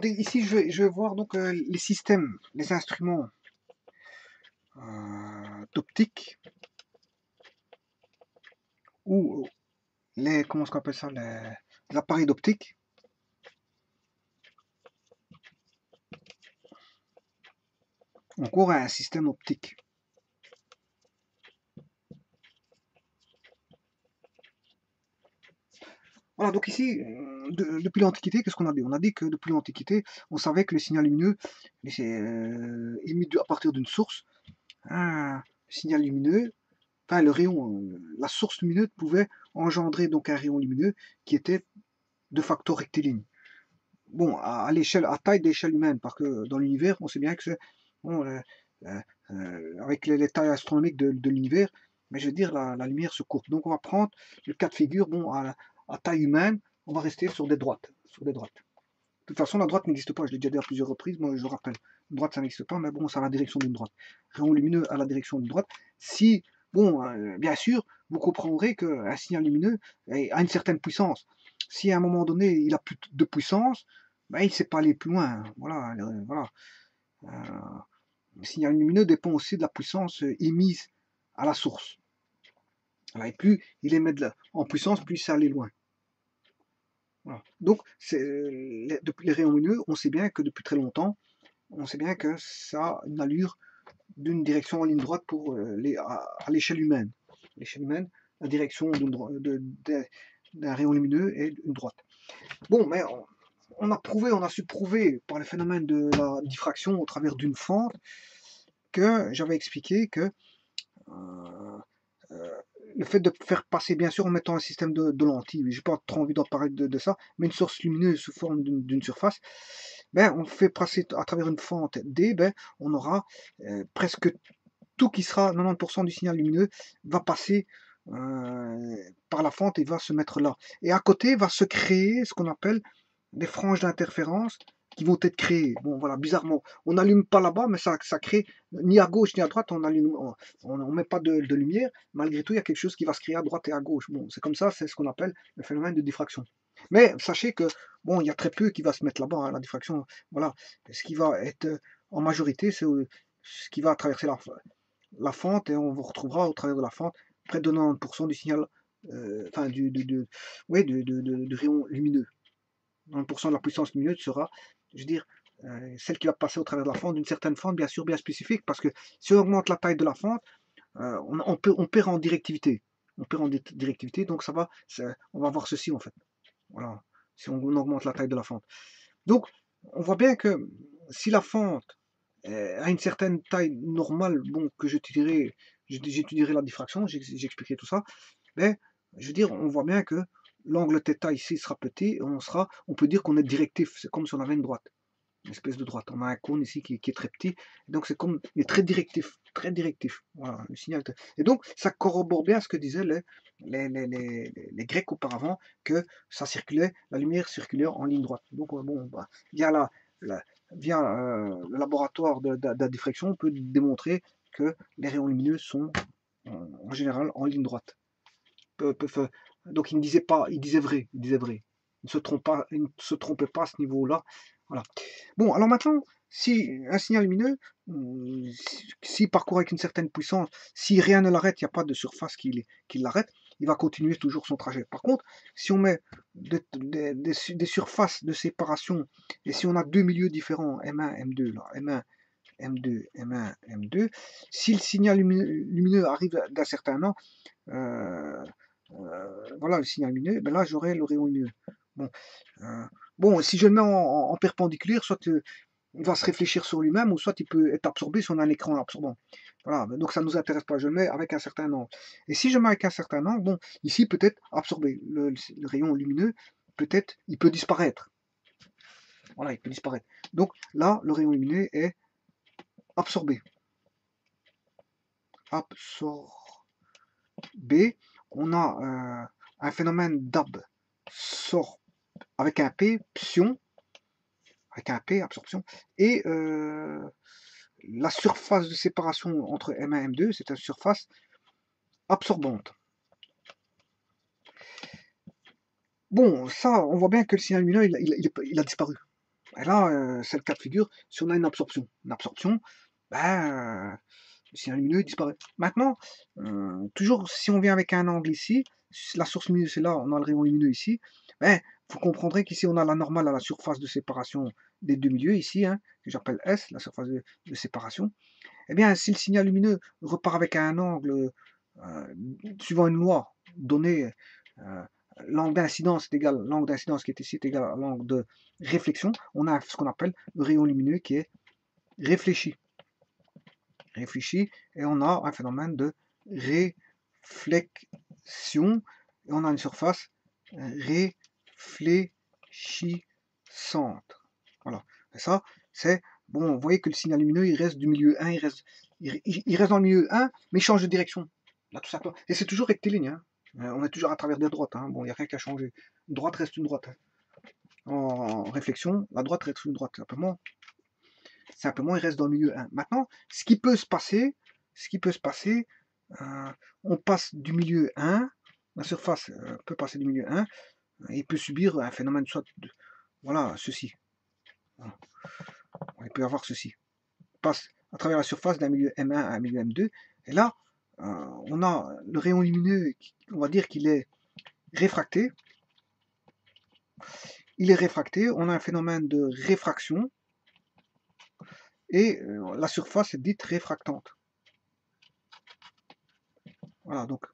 Ici, je vais, voir donc euh, les systèmes, les instruments euh, d'optique ou les, comment on appelle ça, les, appareils d'optique. On un système optique. Voilà, donc ici, euh, depuis l'Antiquité, qu'est-ce qu'on a dit? On a dit que depuis l'Antiquité, on savait que le signal lumineux euh, émis à partir d'une source. Un signal lumineux, enfin le rayon, euh, la source lumineuse pouvait engendrer donc un rayon lumineux qui était de facto rectiligne. Bon, à, l'échelle, à taille d'échelle humaine, parce que dans l'univers, on sait bien que bon, avec les, tailles astronomiques de, l'univers, mais je veux dire, la, lumière se coupe. Donc on va prendre le cas de figure, bon, à, à taille humaine, on va rester sur des droites. Sur des droites. De toute façon, la droite n'existe pas, je l'ai déjà dit à plusieurs reprises, moi je rappelle. Une droite, ça n'existe pas, mais bon, ça a la direction d'une droite. Rayon lumineux à la direction d'une droite. Si, bon, euh, bien sûr, vous comprendrez qu'un signal lumineux a une certaine puissance. Si à un moment donné, il a plus de puissance, ben, il ne sait pas aller plus loin. Voilà, euh, voilà. Euh, le signal lumineux dépend aussi de la puissance émise à la source. et plus il émet en puissance, plus ça allait loin. Donc, depuis les rayons lumineux, on sait bien que depuis très longtemps, on sait bien que ça a une allure d'une direction en ligne droite pour euh, les, à, l'échelle humaine. L'échelle humaine, la direction d'un rayon lumineux est une droite. Bon, mais on, a prouvé, on a su prouver par le phénomène de la diffraction au travers d'une fente que j'avais expliqué que euh, euh, le fait de faire passer, bien sûr, en mettant un système de, de lentilles, j'ai pas trop envie d'en parler de, ça, mais une source lumineuse sous forme d'une surface, ben, on fait passer à travers une fente D, ben, on aura euh, presque tout qui sera, 90% du signal lumineux va passer euh, par la fente et va se mettre là. Et à côté va se créer ce qu'on appelle des franges d'interférence qui vont être créés. Bon, voilà, bizarrement, on n'allume pas là-bas, mais ça, ça crée ni à gauche ni à droite, on allume, on, met pas de, lumière. Malgré tout, il y a quelque chose qui va se créer à droite et à gauche. Bon, c'est comme ça, c'est ce qu'on appelle le phénomène de diffraction. Mais sachez que bon, il y a très peu qui va se mettre là-bas. Hein, la diffraction, voilà, ce qui va être en majorité, c'est ce qui va traverser la, la fente et on vous retrouvera au travers de la fente près de 90% du signal, euh, enfin du, du, de, rayon lumineux. 90% de la puissance lumineuse sera je veux dire, euh, celle qui va passer au travers de la fente, d'une certaine fente bien sûr bien spécifique, parce que si on augmente la taille de la fente, euh, on, perd en directivité. On perd en directivité, donc ça va, on va voir ceci en fait. Voilà, si on, augmente la taille de la fente. Donc, on voit bien que si la fente euh, a une certaine taille normale, bon, que j'étudierai, j'étudierai la diffraction, j'expliquerai tout ça, mais je veux dire, on voit bien que l'angle θ ici sera petit, et on, sera, on peut dire qu'on est directif, c'est comme si on avait une droite, une espèce de droite. On a un cône ici qui, est très petit, donc c'est comme, il est très directif, très directif, voilà, le signal. Et donc, ça corrobore bien ce que disaient les, les, les, Grecs auparavant, que ça circulait, la lumière circulait en ligne droite. Donc, bon, bah, via, la, via euh, le laboratoire de, la diffraction, on peut démontrer que les rayons lumineux sont en, général en ligne droite. Donc il ne disait pas, il disait vrai, il disait vrai. Il ne se, trompe pas, il ne se trompait pas à ce niveau-là. Voilà. Bon, alors maintenant, si un signal lumineux, hmm, s'il parcourt avec une certaine puissance, si rien ne l'arrête, il n'y a pas de surface qui, l'arrête, il va continuer toujours son trajet. Par contre, si on met des, surfaces de séparation, et si on a deux milieux différents, M1, M2, là, M1, M2, M1, M2, si le signal lumineux, arrive d'un certain an, euh, voilà le signal lumineux, ben là j'aurai le rayon lumineux. Bon, euh, si je le mets en, perpendiculaire, soit euh, il va se réfléchir sur lui-même, ou soit il peut être absorbé si on a un écran absorbant. Voilà, ben donc ça ne nous intéresse pas, je le mets avec un certain angle. Et si je mets avec un certain angle, bon, ici peut-être absorbé, le, rayon lumineux, peut-être, il peut disparaître. Voilà, il peut disparaître. Donc là, le rayon lumineux est absorbé. Absorbé on a euh, un phénomène d'absorption avec un P, avec un P, absorption, et euh, la surface de séparation entre M1 et M2, c'est une surface absorbante. Bon, ça, on voit bien que le signal lumineux, il, a disparu. Et là, euh, c'est le cas de figure si on a une absorption. Une absorption, ben, le signal lumineux disparaît. Maintenant, euh, toujours si on vient avec un angle ici, la source lumineuse c'est là, on a le rayon lumineux ici, ben, vous comprendrez qu'ici on a la normale à la surface de séparation des deux milieux, ici, hein, que j'appelle S, la surface de, séparation. Eh bien, si le signal lumineux repart avec un angle euh, suivant une loi donnée, euh, l'angle d'incidence est égal, l'angle d'incidence qui est ici est égal à l'angle de réflexion, on a ce qu'on appelle le rayon lumineux qui est réfléchi. Réfléchi, et on a un phénomène de réflexion, et on a une surface réfléchissante. Voilà. Et ça, c'est, bon, vous voyez que le signal lumineux, il reste du milieu 1, il reste, dans le milieu 1, mais il change de direction. Là, tout simplement. Et c'est toujours rectiligne. Hein. Euh, on est toujours à travers des droites. Hein. Bon, il n'y a rien qu'à changer. Une droite reste une droite. En réflexion, la droite reste une droite. Simplement, simplement, il reste dans le milieu 1. Maintenant, ce qui peut se passer, ce qui peut se passer, euh, on passe du milieu 1, la surface euh, peut passer du milieu 1, il peut subir un phénomène soit de, voilà, ceci. Il peut avoir ceci. On passe à travers la surface d'un milieu M1 à un milieu M2, et là, euh, on a le rayon lumineux, on va dire qu'il est réfracté. Il est réfracté, on a un phénomène de réfraction, et euh, la surface est dite réfractante. Voilà, donc,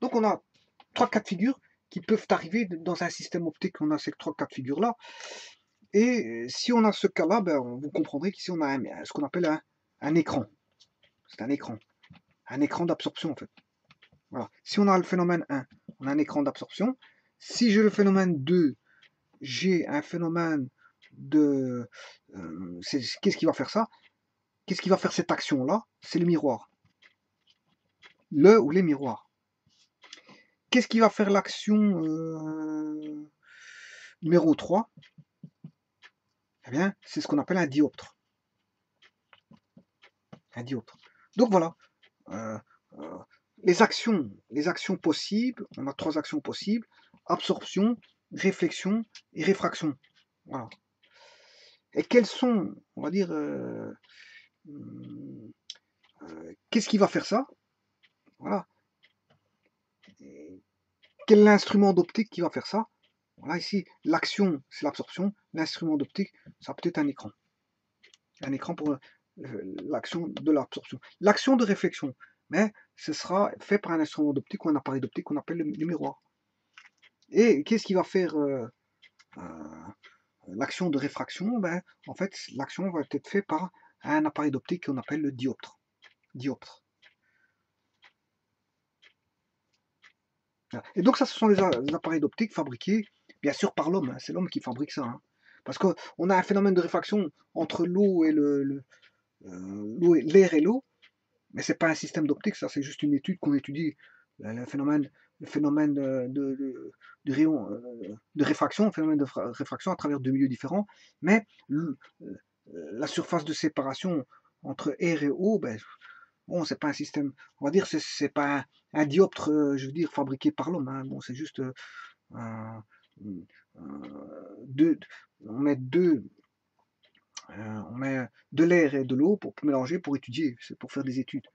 donc on a trois cas de figure qui peuvent arriver dans un système optique. On a ces trois cas de figure là. Et si on a ce cas-là, ben, vous comprendrez qu'ici on a ce qu'on appelle un, écran. C'est un écran. Un écran d'absorption en fait. Voilà. Si on a le phénomène 1, on a un écran d'absorption. Si j'ai le phénomène 2, j'ai un phénomène de... Euh, qu'est-ce qui va faire ça? Qu'est-ce qui va faire cette action-là? C'est le miroir. Le ou les miroirs. Qu'est-ce qui va faire l'action euh, numéro 3 Eh bien, c'est ce qu'on appelle un dioptre. Un dioptre. Donc voilà. Euh, les actions, les actions possibles, on a trois actions possibles, absorption, réflexion et réfraction. Voilà. Et quelles sont, on va dire, qu'est-ce qui va faire ça? Voilà quel est l'instrument d'optique qui va faire ça? Voilà, ici, l'action, c'est l'absorption. L'instrument d'optique, ça peut être un écran. Un écran pour l'action de l'absorption. L'action de réflexion, mais ce sera fait par un instrument d'optique ou un appareil d'optique qu'on appelle le, miroir. Et qu'est-ce qui va faire euh, euh, l'action de réfraction ben, En fait, l'action va être faite par un appareil d'optique qu'on appelle le dioptre. Et donc ça, ce sont les, appareils d'optique fabriqués, bien sûr, par l'homme. Hein. C'est l'homme qui fabrique ça. Hein. Parce qu'on a un phénomène de réfraction entre l'eau et le, euh, l'air et l'eau, mais c'est pas un système d'optique, ça c'est juste une étude qu'on étudie le phénomène, phénomène de, euh, réfraction, phénomène de réfraction à travers deux milieux différents, mais la surface de séparation entre air et eau, ben, Bon, c'est pas un système, on va dire, c'est pas un, dioptre, euh, je veux dire, fabriqué par l'homme. Hein. Bon, c'est juste euh, deux, on met deux, euh, on met de l'air et de l'eau pour, mélanger, pour étudier, c'est pour faire des études.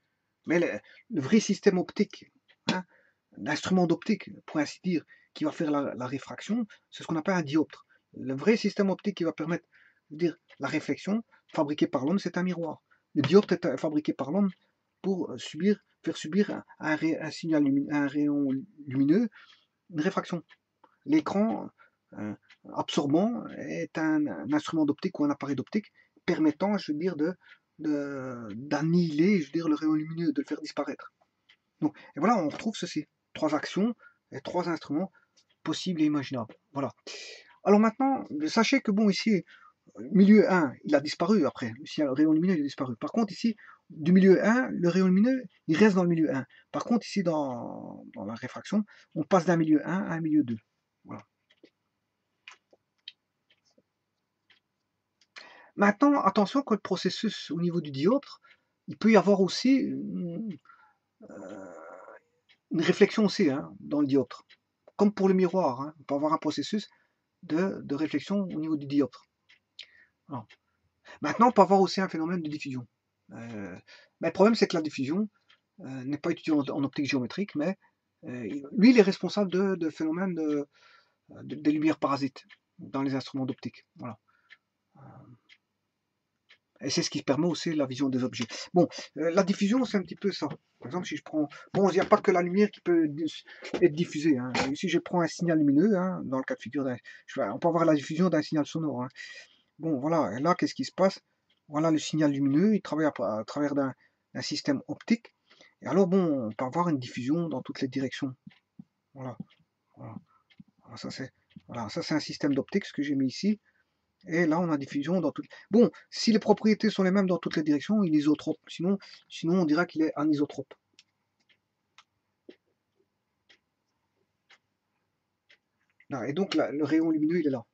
Mais le, vrai système optique, hein, l'instrument d'optique, pour ainsi dire, qui va faire la, réfraction, c'est ce qu'on appelle un dioptre. Le vrai système optique qui va permettre dire la réflexion, fabriqué par l'homme, c'est un miroir. Le dioptre est fabriqué par l'homme pour euh, subir, faire subir un, un, signal un rayon lumineux une réfraction. L'écran euh, absorbant est un, instrument d'optique ou un appareil d'optique permettant, je veux dire, de d'annihiler, je veux dire, le rayon lumineux, de le faire disparaître. Donc, et voilà, on retrouve ceci trois actions et trois instruments possibles et imaginables. Voilà. Alors maintenant, sachez que bon ici, milieu 1, il a disparu après. le rayon lumineux il a disparu. Par contre, ici, du milieu 1, le rayon lumineux, il reste dans le milieu 1. Par contre, ici, dans, la réfraction, on passe d'un milieu 1 à un milieu 2. Voilà. Maintenant, attention que le processus au niveau du dioptre, il peut y avoir aussi une, réflexion aussi hein, dans le dioptre. Comme pour le miroir, hein. on peut avoir un processus de, réflexion au niveau du dioptre. Maintenant, on peut avoir aussi un phénomène de diffusion. Euh, mais le problème, c'est que la diffusion euh, n'est pas étudiée en, optique géométrique, mais euh, lui, il est responsable de, phénomènes de, de, lumières parasites dans les instruments d'optique. Voilà. Et c'est ce qui permet aussi la vision des objets. Bon, la diffusion, c'est un petit peu ça. Par exemple, si je prends... Bon, il n'y a pas que la lumière qui peut être diffusée. Hein. Ici, je prends un signal lumineux, hein, dans le cas de figure, on peut avoir la diffusion d'un signal sonore. Hein. Bon, voilà, et là, qu'est-ce qui se passe? Voilà le signal lumineux, il travaille à, travers d'un système optique. Et alors, bon, on peut avoir une diffusion dans toutes les directions. Voilà. voilà. ça, c'est un système d'optique, ce que j'ai mis ici. Et là, on a diffusion dans toutes... Bon, si les propriétés sont les mêmes dans toutes les directions, il est isotrope. Sinon, on dirait qu'il est anisotrope. et donc, le rayon lumineux, il est là.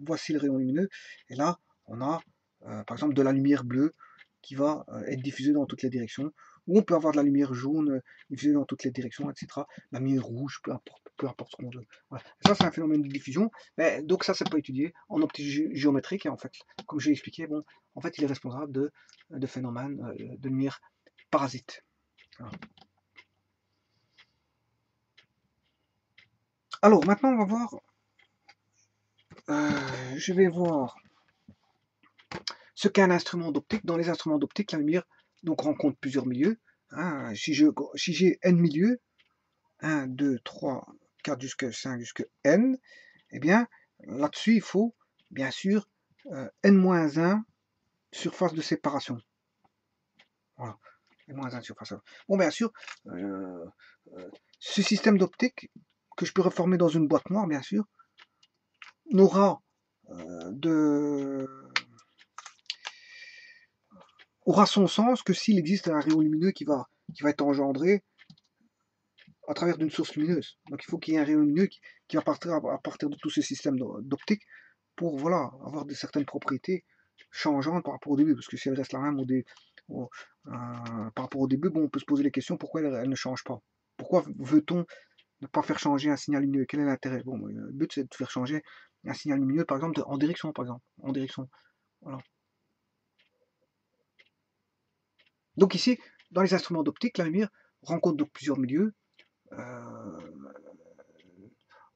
Voici le rayon lumineux. Et là, on a, euh, par exemple, de la lumière bleue qui va euh, être diffusée dans toutes les directions. Ou on peut avoir de la lumière jaune euh, diffusée dans toutes les directions, etc. La lumière rouge, peu importe, peu importe ce qu'on veut. Ça, c'est un phénomène de diffusion. Mais, donc, ça, c'est pas étudié en optique géométrique. Et en fait, comme je l'ai expliqué, bon, en fait, il est responsable de, de phénomènes de lumière parasite. Alors, maintenant, on va voir euh, je vais voir ce qu'est un instrument d'optique. Dans les instruments d'optique, la lumière donc, rencontre plusieurs milieux. Hein. si j'ai n milieux, 1, 2, 3, 4 jusqu'à 5 jusqu'à n, eh bien, là-dessus, il faut, bien sûr, euh, n-1 surface de séparation. Voilà. N-1 surface. Bon, bien sûr, euh, ce système d'optique que je peux reformer dans une boîte noire, bien sûr, n'aura euh, de aura son sens que s'il existe un rayon lumineux qui va, qui va être engendré à travers d'une source lumineuse. Donc il faut qu'il y ait un rayon lumineux qui, va partir à, partir de tous ces systèmes d'optique pour voilà, avoir de certaines propriétés changeantes par rapport au début, parce que si elle reste la même au, euh, par rapport au début, bon, on peut se poser les questions pourquoi elle ne change pas? Pourquoi veut-on ne pas faire changer un signal lumineux? Quel est l'intérêt? Bon, le but c'est de faire changer un signal lumineux, par exemple, en direction, par exemple, en direction. Voilà. Donc ici, dans les instruments d'optique, la lumière rencontre donc plusieurs milieux euh,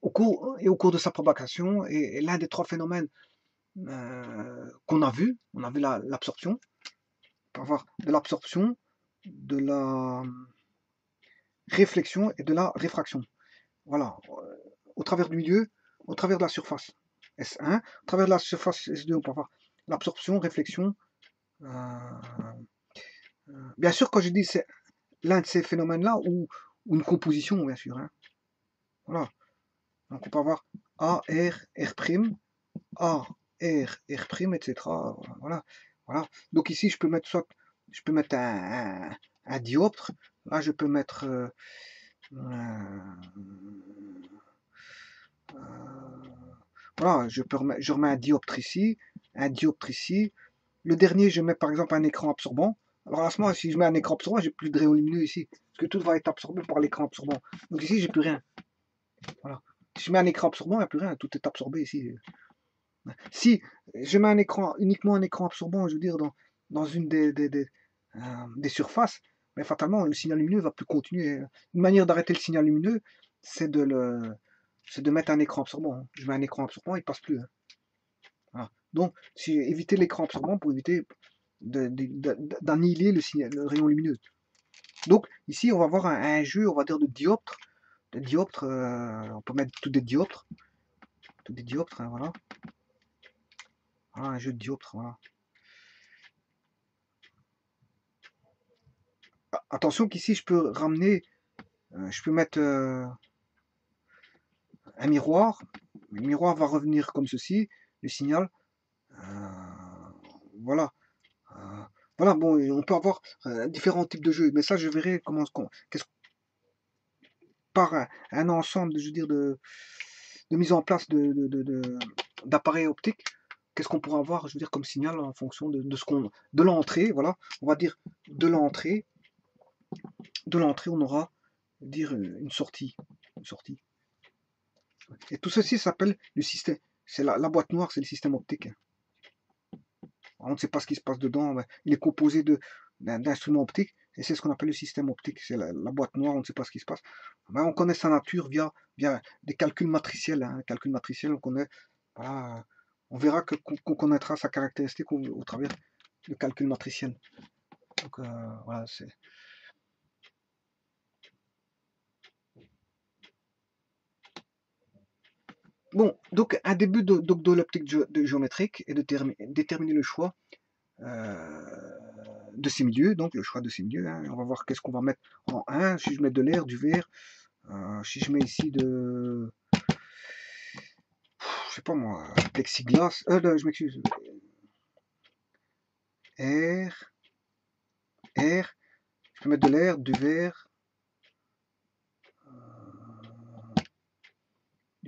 au cours, et au cours de sa propagation. Et, l'un des trois phénomènes euh, qu'on a vu, on a vu l'absorption, on peut avoir de l'absorption, de la réflexion et de la réfraction. Voilà, au travers du milieu, au travers de la surface S1, au travers de la surface S2, on peut avoir l'absorption, réflexion. Euh, euh, bien sûr, quand je dis c'est l'un de ces phénomènes-là, ou, une composition, bien sûr. Hein. Voilà. Donc on peut avoir A, R, R', A, R, R', etc. Voilà. voilà. Donc ici, je peux mettre soit je peux mettre un, dioptre. Là, je peux mettre euh, voilà, je, peux je remets un dioptre ici, un dioptre ici. Le dernier, je mets par exemple un écran absorbant. Alors à ce moment, si je mets un écran absorbant, j'ai plus de rayon lumineux ici. Parce que tout va être absorbé par l'écran absorbant. Donc ici, j'ai plus rien. Voilà. Si je mets un écran absorbant, il n'y a plus rien. Tout est absorbé ici. Si je mets un écran, uniquement un écran absorbant, je veux dire, dans, dans une des, des, des, euh, surfaces, mais fatalement, le signal lumineux va plus continuer. Une manière d'arrêter le signal lumineux, c'est de le, c'est de mettre un écran absorbant. Je mets un écran absorbant, il passe plus. Hein. Donc, si éviter l'écran absorbant pour éviter d'annihiler le, le, rayon lumineux. Donc, ici, on va avoir un, jeu, on va dire, de dioptres. De dioptres, euh, on peut mettre tous des dioptres. Tous des dioptres, hein, voilà. un jeu de dioptres, voilà. Ah, attention qu'ici, je peux ramener, euh, je peux mettre... Euh, un miroir. Le miroir va revenir comme ceci, le signal. Voilà. Euh, voilà, bon, on peut avoir euh, différents types de jeux, mais ça, je verrai comment, qu'est-ce par un, ensemble, je veux dire, de, de mise en place de, d'appareils optiques, qu'est-ce qu'on pourra avoir, je veux dire, comme signal en fonction de, ce qu'on, de l'entrée, voilà, on va dire de l'entrée, de l'entrée, on aura, dire, une sortie, une sortie. Et tout ceci s'appelle le système, c'est la, boîte noire, c'est le système optique. On ne sait pas ce qui se passe dedans. Il est composé d'instruments optiques et c'est ce qu'on appelle le système optique. C'est la, boîte noire, on ne sait pas ce qui se passe. Mais on connaît sa nature via, des calculs matriciels. Hein. Calcul matriciel, on connaît. on verra qu'on connaîtra sa caractéristique au, travers du calcul matriciel. Donc euh, voilà, c'est. Bon, donc un début de, de, l'optique géométrique est de déterminer le choix euh, de ces milieux, donc le choix de ces milieux. Hein. On va voir qu'est-ce qu'on va mettre en 1, si je mets de l'air, du verre, euh, si je mets ici de... Je sais pas moi, plexiglas, euh, je m'excuse. Air, air, je peux mettre de l'air, du verre,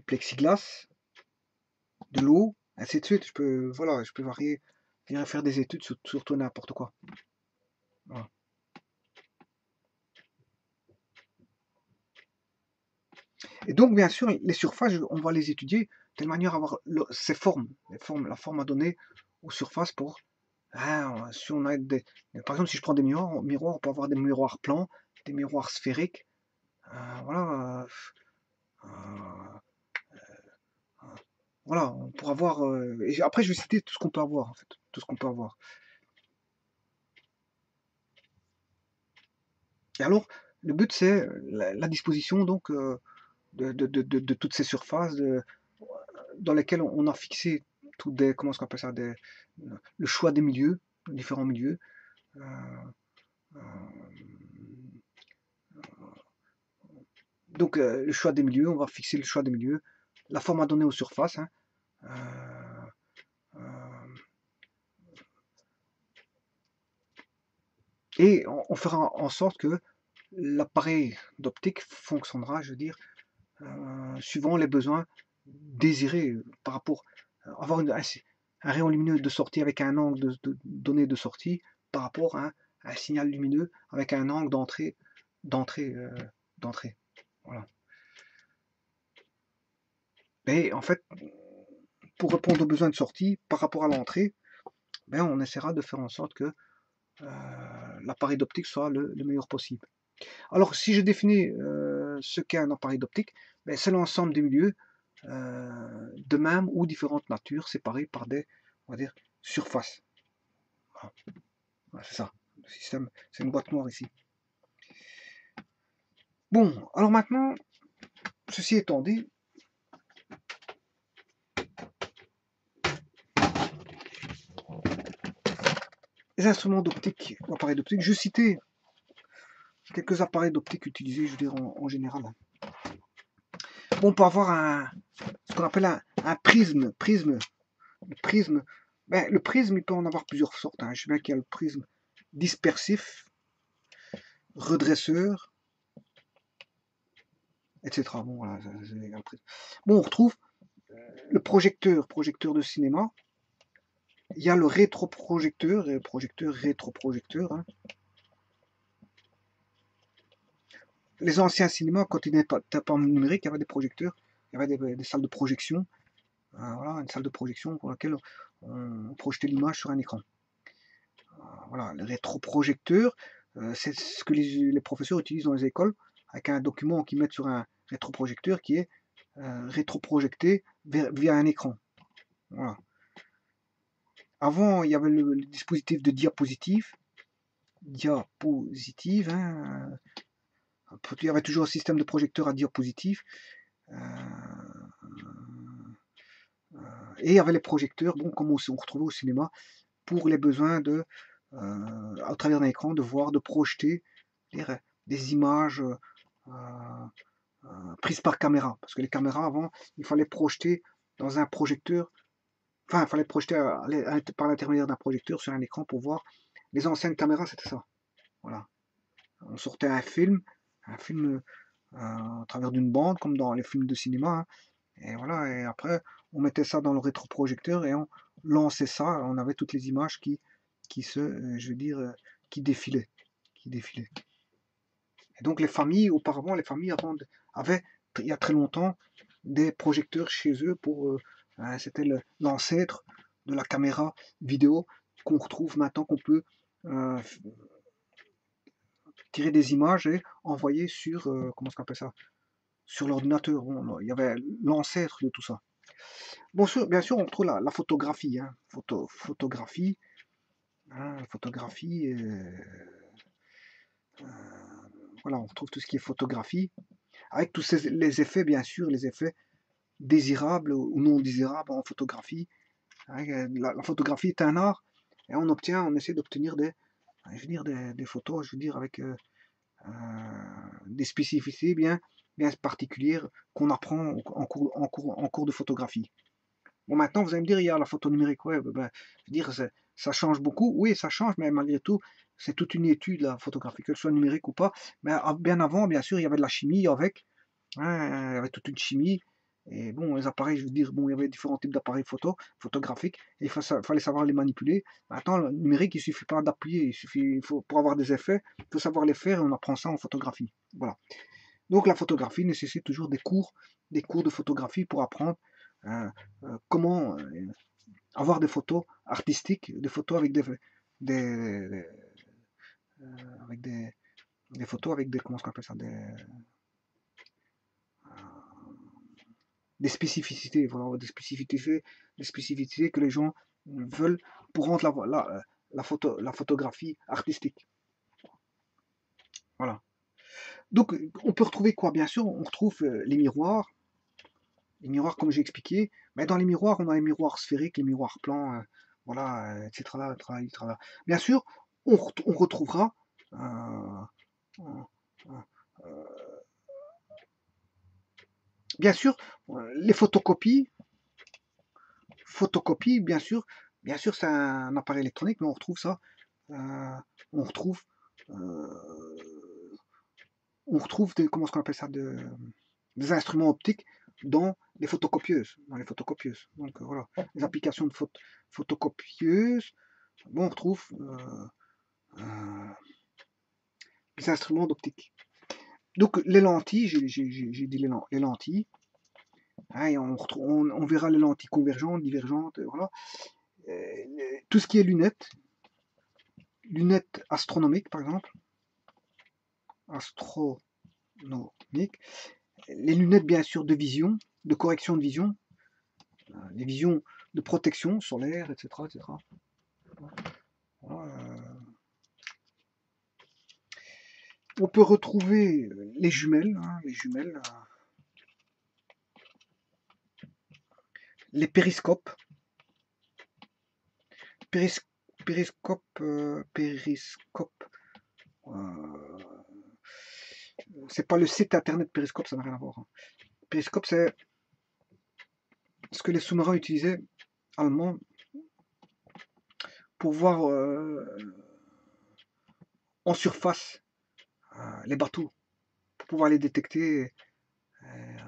plexiglas, de l'eau, ainsi de suite. Je peux, voilà, je peux varier, faire des études sur, tout n'importe quoi. Et donc, bien sûr, les surfaces, on va les étudier de telle manière à avoir ces formes, les formes, la forme à donner aux surfaces pour. Hein, si on a par exemple, si je prends des miroirs, miroirs, on peut avoir des miroirs plans, des miroirs sphériques. Euh, voilà. Euh, voilà, pour avoir. Euh, et après, je vais citer tout ce qu'on peut avoir, en fait. Tout ce qu'on peut avoir. Et alors, le but, c'est la, disposition donc euh, de, toutes ces surfaces dans lesquelles on, a fixé tout des. Comment est-ce qu'on appelle ça des, Le choix des milieux, différents milieux. Euh, donc, le choix des milieux, on va fixer le choix des milieux, la forme à donner aux surfaces. Hein, euh, euh, et on, fera en sorte que l'appareil d'optique fonctionnera, je veux dire, euh, suivant les besoins désirés par rapport à avoir un, rayon lumineux de sortie avec un angle de, donné de sortie par rapport à un, signal lumineux avec un angle d'entrée d'entrée d'entrée. Voilà. En fait, pour répondre aux besoins de sortie par rapport à l'entrée, ben, on essaiera de faire en sorte que euh, l'appareil d'optique soit le, meilleur possible. Alors, si je définis euh, ce qu'est un appareil d'optique, ben, c'est l'ensemble des milieux euh, de même ou différentes natures séparées par des on va dire, surfaces. c'est ça. Le système, c'est une boîte noire ici. Bon, alors maintenant, ceci étant dit, les instruments d'optique, appareils d'optique, je citais quelques appareils d'optique utilisés, je veux dire, en, général. Bon, on peut avoir un, ce qu'on appelle un, prisme, prisme, le prisme, ben, le prisme, il peut en avoir plusieurs sortes. Hein. Je sais bien qu'il y a le prisme dispersif, redresseur, etc. On retrouve le projecteur, projecteur de cinéma, il y a le rétroprojecteur, projecteur, rétroprojecteur. Hein. Les anciens cinémas, quand ils n'étaient pas, en numérique, il y avait des projecteurs, il y avait des, salles de projection. Euh, voilà, une salle de projection pour laquelle on projetait l'image sur un écran. Euh, voilà, le rétroprojecteur, euh, c'est ce que les, professeurs utilisent dans les écoles, avec un document qu'ils mettent sur un rétroprojecteur qui est rétroprojecté via un écran. Voilà. Avant, il y avait le, dispositif de diapositive. Diapositive. Hein. Il y avait toujours un système de projecteur à diapositive. Euh, euh, et il y avait les projecteurs, bon, comme on, retrouvait au cinéma, pour les besoins de, euh, à travers un écran, de voir, de projeter des, images prises par caméra. Parce que les caméras, avant, il fallait projeter dans un projecteur Enfin, il fallait projeter par l'intermédiaire d'un projecteur sur un écran pour voir. Les anciennes caméras, c'était ça. Voilà. On sortait un film, un film euh, à travers d'une bande, comme dans les films de cinéma. Hein. Et voilà, et après, on mettait ça dans le rétroprojecteur et on lançait ça. On avait toutes les images qui, qui se, euh, je veux dire, euh, qui défilaient. Qui défilaient. Et donc les familles, auparavant, les familles avaient, il y a très longtemps, des projecteurs chez eux pour c'était l'ancêtre de la caméra vidéo qu'on retrouve maintenant, qu'on peut euh, tirer des images et envoyer sur, euh, comment ça ça? Sur l'ordinateur. il y avait l'ancêtre de tout ça. Bon, bien sûr, on trouve la, photographie. Hein. Photo, photographie. Hein, photographie. Euh, voilà, on retrouve tout ce qui est photographie. Avec tous les effets, bien sûr, les effets désirables ou non désirables en photographie. Hein, la, photographie est un art et on obtient, on essaie d'obtenir des, des, photos, je veux dire, avec euh, euh, des spécificités bien, bien particulières qu'on apprend en cours, en, cours, en cours de photographie. Bon, maintenant, vous allez me dire, il y a la photo numérique, ouais, ben, je veux dire, ça change beaucoup. Oui, ça change, mais malgré tout, c'est toute une étude, la photographie, que ce soit numérique ou pas. Mais ah, bien avant, bien sûr, il y avait de la chimie avec, hein, il y avait toute une chimie. Et bon, les appareils, je veux dire, bon, il y avait différents types d'appareils photo, photographiques, et il fallait savoir les manipuler. Maintenant, le numérique, il suffit pas d'appuyer, il suffit, il faut, pour avoir des effets, il faut savoir les faire, et on apprend ça en photographie. Voilà. Donc la photographie nécessite toujours des cours, des cours de photographie pour apprendre hein, euh, comment euh, avoir des photos artistiques, des photos avec des, des, euh, avec des, des, photos avec des comment on appelle ça des, euh, des spécificités, voilà, des spécificités, des spécificités que les gens veulent pour rendre la, la, la, photo, la photographie artistique. Voilà. Donc, on peut retrouver quoi? Bien sûr, on retrouve euh, les miroirs. Les miroirs, comme j'ai expliqué. Mais dans les miroirs, on a les miroirs sphériques, les miroirs plans, voilà, etc., Bien sûr, on, retrouvera euh, euh, bien sûr les photocopies. Photocopies, bien sûr, bien sûr, c'est un appareil électronique, mais on retrouve ça. Euh, on retrouve on retrouve des, comment appelle ça des instruments optiques dans les photocopieuses dans les photocopieuses donc voilà les applications de photocopieuses bon, on retrouve euh, les instruments d'optique. Donc les lentilles, j'ai dit les, lentilles, hein, on, verra les lentilles convergentes, divergentes, voilà. Euh, tout ce qui est lunettes, lunettes astronomiques par exemple, astronomiques, les lunettes bien sûr de vision, de correction de vision, euh, les visions de protection solaire, etc. etc. On peut retrouver les jumelles, hein, les jumelles, les périscopes, périscope, euh, périscope, euh, c'est pas le site internet périscope, ça n'a rien à voir. Hein. Périscope, c'est ce que les sous-marins utilisaient, allemands, pour voir euh, en surface euh, les bateaux pour pouvoir les détecter. Euh.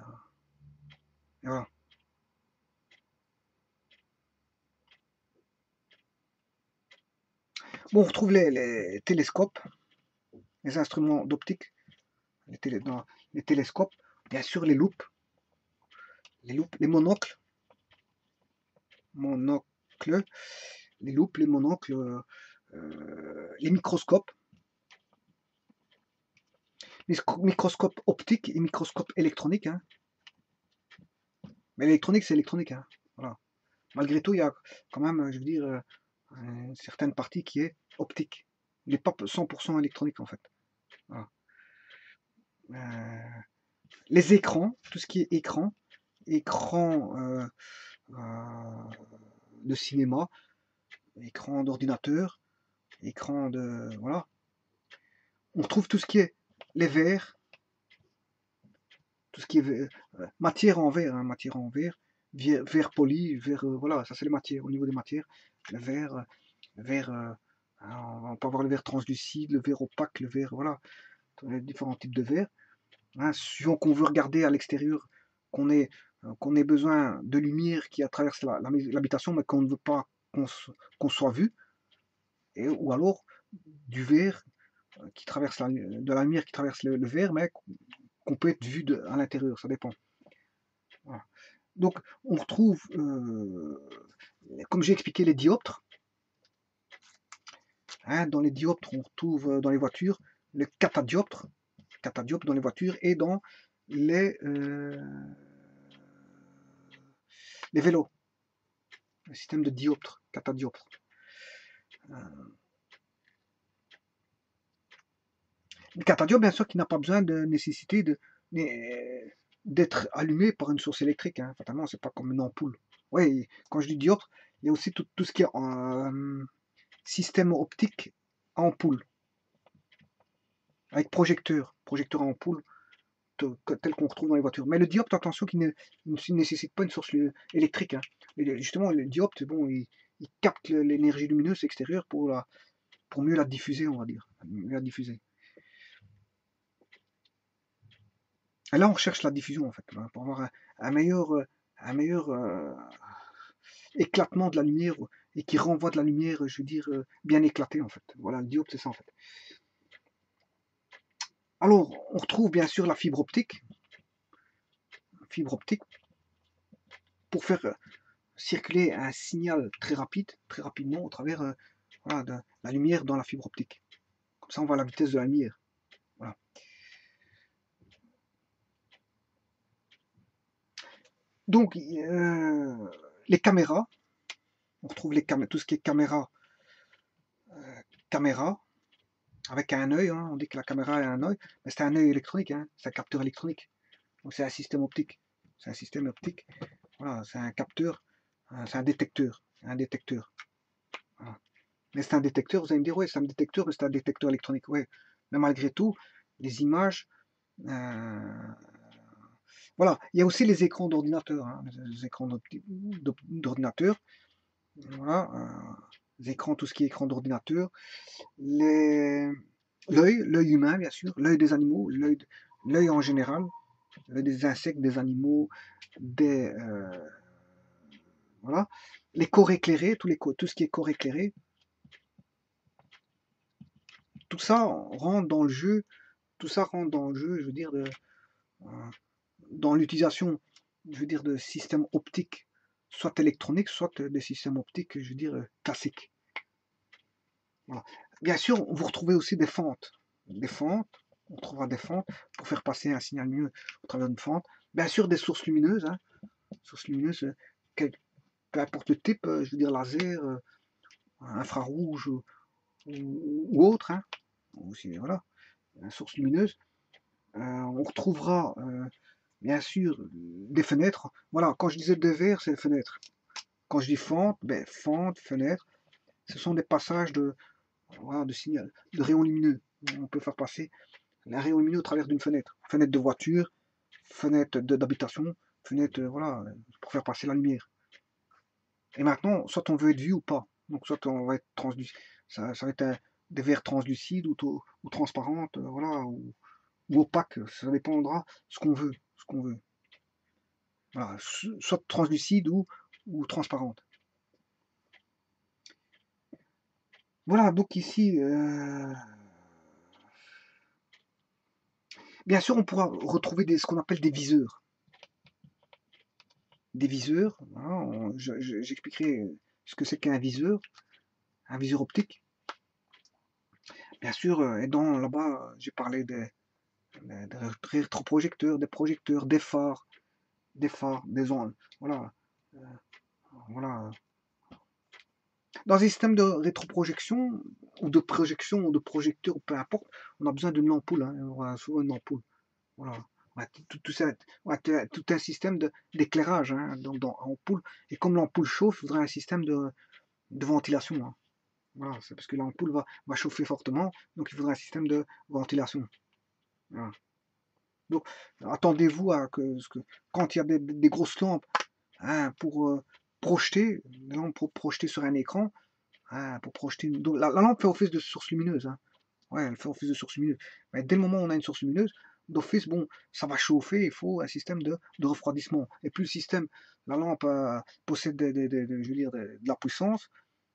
Bon, on retrouve les, télescopes, les instruments d'optique, les, les, télescopes, bien sûr les loupes, les loupes, les monocles, les loupes, les monocles, euh, les microscopes, microscope optique et microscope électronique. Hein. Mais l'électronique, c'est électronique. Hein. Voilà. Malgré tout, il y a quand même, je veux dire, euh, une certaine partie qui est optique. Il n'est pas 100% électronique en fait. Euh, les écrans, tout ce qui est écran, écran euh, de cinéma, écran d'ordinateur, écran de... Voilà. On trouve tout ce qui est les verres, tout ce qui est euh, matière en verre, hein, matière en verre, verre, poli, verre, euh, voilà, ça c'est les matières, au niveau des matières, le verre, le verre, euh, on peut avoir le verre translucide, le verre opaque, le verre, voilà, différents types de verres. Hein, suivant qu'on veut regarder à l'extérieur, qu'on ait, qu'on ait besoin de lumière qui traverse l'habitation, mais qu'on ne veut pas qu'on soit vu, et, ou alors du verre qui traverse la, de la lumière qui traverse le, verre, mais qu'on peut être vu à l'intérieur, ça dépend. Donc, on retrouve, comme j'ai expliqué, les dioptres. Hein, dans les dioptres, on retrouve dans les voitures le catadioptre, catadioptre dans les voitures et dans les, les vélos. Le système de dioptre, catadioptre. Le catadioptre, bien sûr, qui n'a pas besoin de nécessité de, d'être allumé par une source électrique. Hein. Fatalement, c'est pas comme une ampoule. Oui, quand je dis dioptre, il y a aussi tout, ce qui est euh, système optique à ampoule. Avec projecteur, projecteur à ampoule, tel qu'on retrouve dans les voitures. Mais le dioptre, attention, qui ne, nécessite pas une source électrique. Hein. Justement, le dioptre, bon, il, capte l'énergie lumineuse extérieure pour, la, pour mieux la diffuser, on va dire. Mieux la diffuser. Et là, on recherche la diffusion, en fait, hein, pour avoir un, meilleur, euh, un meilleur euh, éclatement de la lumière et qui renvoie de la lumière, je veux dire, euh, bien éclatée, en fait. Voilà, le dioptre, c'est ça, en fait. Alors, on retrouve bien sûr la fibre optique. Fibre optique pour faire circuler un signal très rapide, très rapidement, au travers de la lumière dans la fibre optique. Comme ça, on voit la vitesse de la lumière. Donc, euh, les caméras, on retrouve tout ce qui est caméra, euh, caméra, avec un œil, hein, on dit que la caméra a un œil, mais c'est un œil électronique, hein, c'est un capteur électronique. Donc c'est un système optique. C'est un système optique. Voilà, c'est un capteur, euh, c'est un détecteur. Un détecteur. Mais c'est un détecteur, vous allez me dire, oui, c'est un détecteur, mais c'est un détecteur électronique. Oui, mais malgré tout, les images, voilà, il y a aussi les écrans d'ordinateur, hein, les écrans d'ordinateur. Voilà, euh, les écrans, tout ce qui est écran d'ordinateur. L'œil, l'œil humain, bien sûr, l'œil des animaux, l'œil en général, l'œil des insectes, des animaux, des. Euh, voilà. Les corps éclairés, les, tout ce qui est corps éclairé. Tout ça rentre dans le jeu, tout ça rentre dans le jeu, je veux dire, de, euh, dans l'utilisation, je veux dire, de systèmes optiques, soit électroniques, soit des systèmes optiques, je veux dire, classiques. Bien sûr, vous retrouvez aussi des fentes. Des fentes, on trouvera des fentes pour faire passer un signal mieux au travers d'une fente. Bien sûr, des sources lumineuses, hein. sources lumineuses, peu importe le type, je veux dire laser, euh, infrarouge ou, ou, autre. Hein. Aussi, voilà, source lumineuse. Euh, on retrouvera euh, bien sûr, des fenêtres. Voilà, quand je disais de verre, c'est fenêtres. Quand je dis fente, ben, fente, fenêtre, ce sont des passages de, signal, de rayons lumineux. On peut faire passer un rayon lumineux au travers d'une fenêtre. Fenêtre de voiture, fenêtre d'habitation, fenêtre, voilà, pour faire passer la lumière. Et maintenant, soit on veut être vu ou pas. Donc, soit on va être translucide, ça, ça va être des verres translucides ou, ou transparentes, voilà, ou, ou opaques. Ça dépendra ce qu'on veut ce qu'on veut. soit translucide ou, ou transparente. Voilà, donc ici, euh, bien sûr, on pourra retrouver des, ce qu'on appelle des viseurs. Des viseurs, j'expliquerai ce que c'est qu'un viseur, un viseur optique. Bien sûr, euh, et dans là-bas, j'ai parlé des, des rétroprojecteurs, des projecteurs, des phares, des phares, des ondes. Voilà. Euh, voilà. Dans un système de rétroprojection, ou de projection, ou de projecteur, peu importe, on a besoin d'une ampoule. Hein, on a souvent une ampoule. Voilà. Tout, ça, tout, un système d'éclairage hein, ampoule. Et comme l'ampoule chauffe, il faudrait un système de, ventilation. Hein. Voilà, c'est parce que l'ampoule va, va chauffer fortement, donc il faudrait un système de ventilation. Donc, attendez-vous à que, quand il y a des, grosses lampes hein, pour euh, projeter, des lampes pour projeter sur un écran, hein, pour projeter, la, lampe fait office de source lumineuse. Hein. Ouais, elle fait office de source lumineuse. Mais dès le moment où on a une source lumineuse, d'office, bon, ça va chauffer, il faut un système de, refroidissement. Et plus le système, la lampe euh, possède je veux dire, de, la puissance,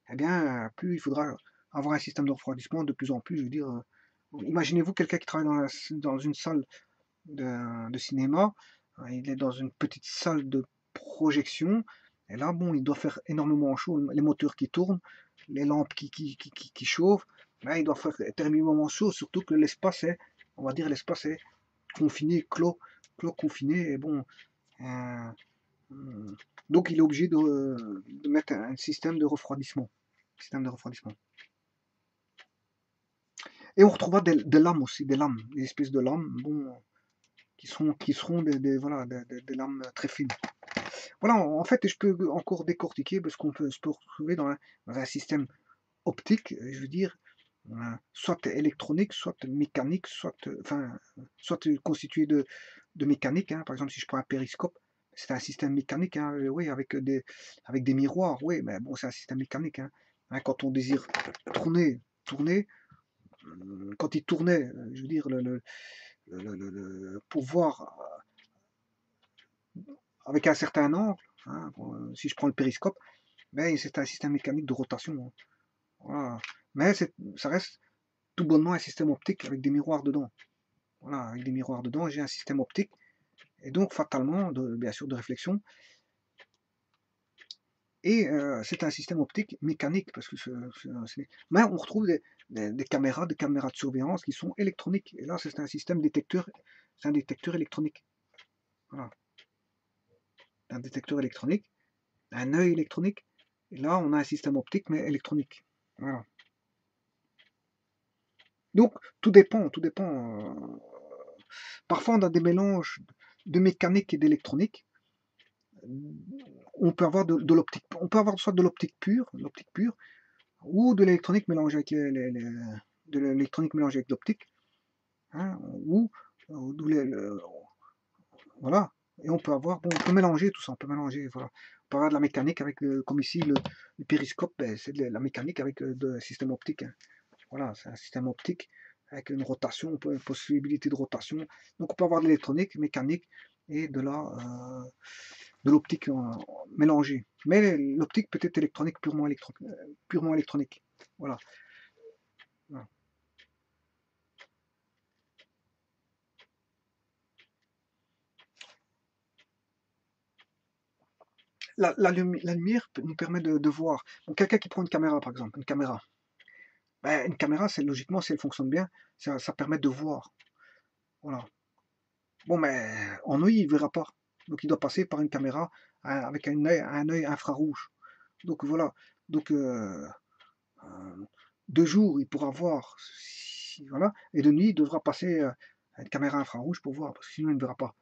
eh bien, plus il faudra avoir un système de refroidissement de plus en plus, je veux dire, euh, Imaginez-vous quelqu'un qui travaille dans, une salle de, cinéma, hein, il est dans une petite salle de projection. Et là, bon, il doit faire énormément chaud. Les moteurs qui tournent, les lampes qui, chauffent, là, il doit faire énormément chaud, surtout que l'espace est, on va dire, l'espace est confiné, clos, clos confiné. Et bon, euh, donc il est obligé de, de, mettre un système de refroidissement. Système de refroidissement. Et on retrouvera des, lames aussi, des lames, des espèces de lames, bon, qui seront, qui seront des, voilà, des, lames très fines. Voilà, en fait, je peux encore décortiquer parce qu'on peut se retrouver dans un, système optique, je veux dire, euh, soit électronique, soit mécanique, soit, enfin, soit constitué de, de mécanique. Hein. Par exemple, si je prends un périscope, c'est un système mécanique, hein, oui, avec des, avec des miroirs, oui, mais bon, c'est un système mécanique. Hein. quand on désire tourner, tourner, euh, quand il tournait, je veux dire, le, le, euh, avec un certain angle, hein, euh, si je prends le périscope, c'est un système mécanique de rotation. Voilà. Mais ça reste tout bonnement un système optique avec des miroirs dedans. Voilà, avec des miroirs dedans, j'ai un système optique et donc fatalement, bien sûr, de réflexion. Et euh, c'est un système optique mécanique, parce que mais on retrouve des, caméras, des caméras de surveillance qui sont électroniques. Et là, c'est un système détecteur, c'est un détecteur électronique. Voilà. Un détecteur électronique, un œil électronique. Et là, on a un système optique, mais électronique. Voilà. Donc, tout dépend, tout dépend. Euh, parfois, on a des mélanges de mécanique et d'électronique, on peut avoir de, l'optique. On peut avoir soit de l'optique pure, l'optique pure, ou de l'électronique mélangée avec de l'électronique mélangée avec l'optique, hein, ou, voilà. Et on peut avoir, on peut mélanger tout ça, on peut mélanger, voilà. On peut avoir de la mécanique avec, euh, comme ici le, périscope, ben, c'est de la mécanique avec euh, de système optique. Hein. Voilà, c'est un système optique avec une rotation, possibilité de rotation. Donc on peut avoir de l'électronique, mécanique et de la euh, de l'optique mélangée. Mais l'optique peut être électronique purement, électro purement électronique. Voilà. La, lumière nous permet de, voir. Quelqu'un qui prend une caméra, par exemple, une caméra, ben, une caméra, c'est logiquement, si elle fonctionne bien, ça, permet de voir. Voilà. Bon, mais en il ne verra pas. Donc, il doit passer par une caméra hein, avec un œil, infrarouge. Donc, voilà. Donc, euh, euh, de jour, il pourra voir. voilà. Et de nuit, il devra passer à euh, une caméra infrarouge pour voir, parce que sinon, il ne verra pas.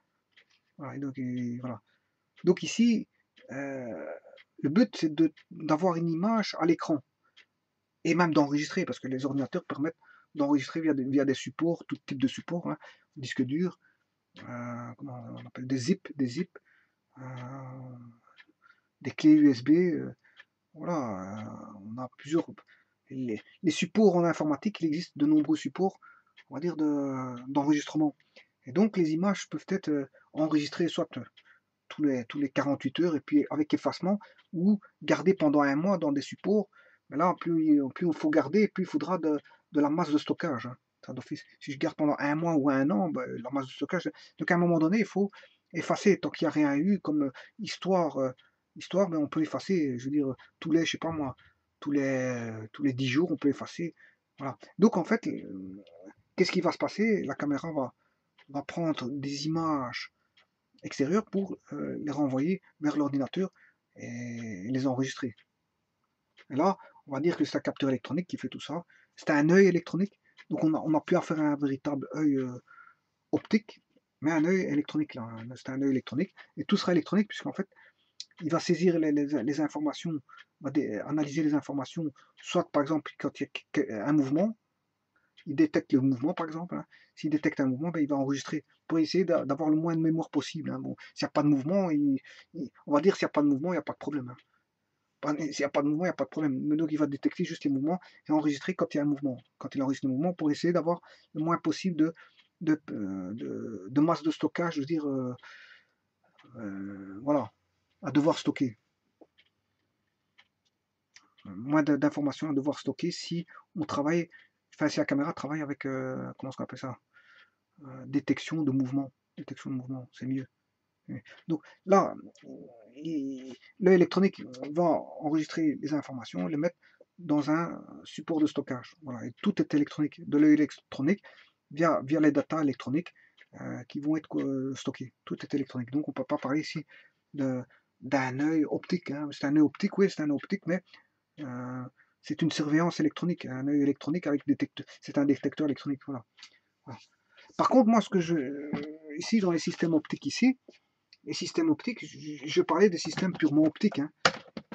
Voilà. donc, voilà. donc, ici, le but, c'est d'avoir une image à l'écran et même d'enregistrer, parce que les ordinateurs permettent d'enregistrer via, via, des supports, tout type de supports, hein, disques durs, euh, comment on appelle, des zip, des zip, euh, des clés USB, euh, voilà, on a plusieurs. Les, supports en informatique, il existe de nombreux supports, on va dire, d'enregistrement. et donc les images peuvent être enregistrées soit tous les, tous les 48 heures et puis avec effacement, ou gardées pendant un mois dans des supports mais là, plus, plus il faut garder, plus il faudra de, la masse de stockage. Hein. Si je garde pendant un mois ou un an, ben, la masse de stockage. Donc à un moment donné, il faut effacer tant qu'il n'y a rien eu comme euh, histoire. Euh, histoire, mais ben, on peut effacer, je veux dire, tous les, je sais pas moi, tous les, tous les 10 jours, on peut effacer. Voilà. Donc en fait, euh, qu'est-ce qui va se passer? La caméra va, va prendre des images extérieures pour les renvoyer vers l'ordinateur et les enregistrer. Et là, on va dire que c'est un capteur électronique qui fait tout ça. C'est un œil électronique. Donc on a plus affaire à un véritable œil euh, optique, mais un œil électronique là. C'est un œil électronique. Et tout sera électronique puisqu'en fait, il va saisir les, informations, analyser les informations, soit par exemple quand il y a un mouvement, il détecte le mouvement par exemple. Hein. S'il détecte un mouvement, ben, il va enregistrer pour essayer d'avoir le moins de mémoire possible. Hein. Bon, s'il n'y a pas de mouvement, on va dire s'il n'y a pas de mouvement, il n'y a pas de problème. Hein. S'il n'y a pas de mouvement, il n'y a pas de problème. Mais donc, il va détecter juste les mouvements et enregistrer quand il y a un mouvement. Quand il enregistre le mouvement, pour essayer d'avoir le moins possible de, de, euh, de, masse de stockage, je veux dire, euh, euh, voilà, à devoir stocker. Moins d'informations à devoir stocker si on travaille, enfin, si la caméra travaille avec, comment on appelle ça Détection de mouvement. Détection de mouvement, c'est mieux. Donc là, l'œil électronique va enregistrer les informations, les mettre dans un support de stockage. Voilà, et tout est électronique, de l'œil électronique, via, via les datas électroniques euh, qui vont être euh, stockées. Tout est électronique. Donc on ne peut pas parler ici d'un œil optique. Hein. C'est un œil optique, oui, c'est un œil optique, mais euh, c'est une surveillance électronique. Un œil électronique avec détecteur. C'est un détecteur électronique. Voilà. Par contre, moi, ce que je. Ici, dans les systèmes optiques, ici, les systèmes optiques, je, parlais des systèmes purement optiques. Hein.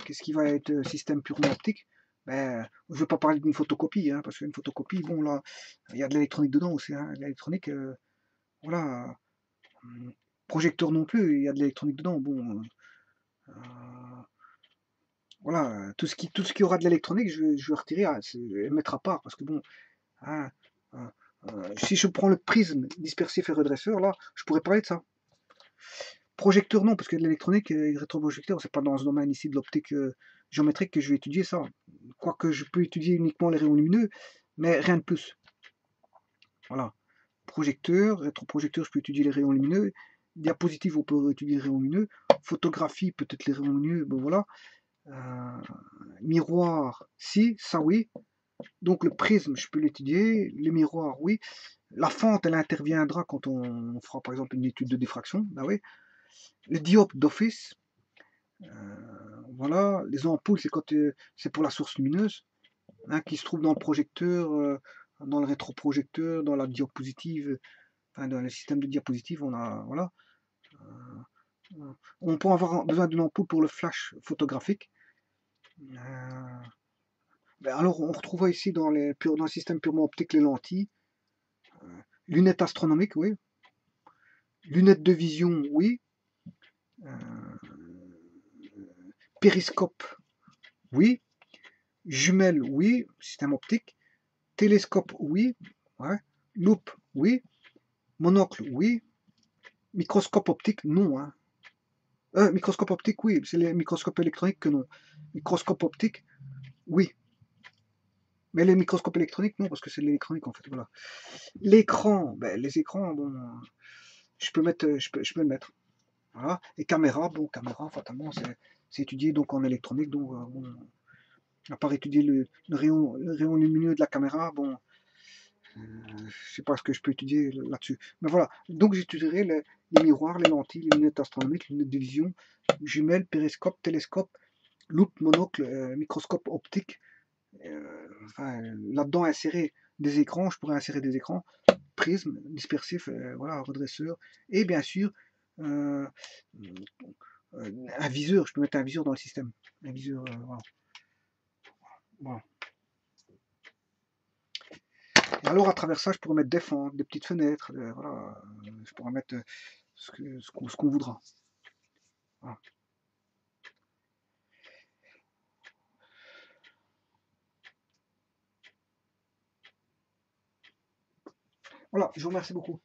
Qu'est-ce qui va être système purement optique? Ben, je ne veux pas parler d'une photocopie, hein, parce qu'une photocopie, bon là, il y a de l'électronique dedans aussi. Hein. L'électronique, euh, voilà. Hum, projecteur non plus, il y a de l'électronique dedans. Bon, euh, voilà, tout ce qui, tout ce qui aura de l'électronique, je, vais retirer, et mettre à part, parce que bon, euh, si je prends le prisme dispersif et redresseur, là, je pourrais parler de ça. Projecteur, non, parce que l'électronique et rétroprojecteur, c'est pas dans ce domaine ici de l'optique géométrique que je vais étudier ça. Quoique je peux étudier uniquement les rayons lumineux, mais rien de plus. Voilà. Projecteur, rétroprojecteur, je peux étudier les rayons lumineux. Diapositive, on peut étudier les rayons lumineux. Photographie, peut-être les rayons lumineux, bon voilà. Euh, miroir, si, ça oui. Donc le prisme, je peux l'étudier. Les miroirs, oui. La fente, elle interviendra quand on fera par exemple une étude de diffraction. Oui. Le dioptre d'office, euh, voilà, les ampoules, c'est quand euh, c'est pour la source lumineuse, hein, qui se trouve dans le projecteur, euh, dans le rétroprojecteur, dans la diapositive, enfin, dans le système de diapositive, on a, voilà. on peut avoir besoin d'une ampoule pour le flash photographique. Ben alors, on retrouvera ici dans, les, dans le système purement optique les lentilles. lunettes astronomiques, oui. Lunettes de vision, oui. Périscope, oui. Jumelle, oui. Système optique. Télescope, oui. Loupe, oui. Monocle, oui. Microscope optique, non. Hein. Euh, microscope optique, oui. C'est les microscopes électroniques que non. Microscope optique, oui. Mais les microscopes électroniques, non, parce que c'est l'électronique en fait. Voilà. L'écran, ben, les écrans, bon, je peux le mettre. Et caméra, bon, caméra, fatalement, c'est étudié donc en électronique, donc euh, à part étudier le, rayon, le rayon lumineux de la caméra, bon, euh, je sais pas ce que je peux étudier là-dessus. Mais voilà, donc j'étudierai les, miroirs, les lentilles, les lunettes astronomiques, les lunettes de vision, jumelles, périscope, télescope, loupe, monocle, euh, microscope optique. là-dedans insérer des écrans, je pourrais insérer des écrans, prisme, dispersif, voilà, redresseur, et bien sûr euh, un viseur, je peux mettre un viseur dans le système. Un viseur, euh, voilà. alors à travers ça, je pourrais mettre des fentes, des petites fenêtres, euh, voilà. Je pourrais mettre ce qu'on voudra. Voilà, je vous remercie beaucoup.